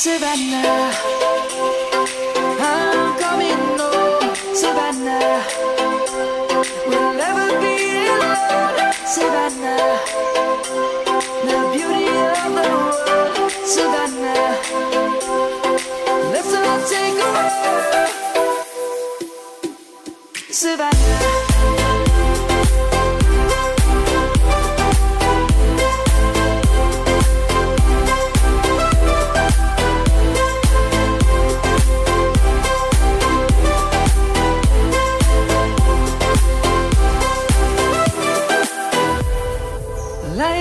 Savannah, I'm coming home. We'll never be alone. The beauty of the world. Let's all take a walk. Savannah.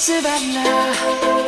Savannah.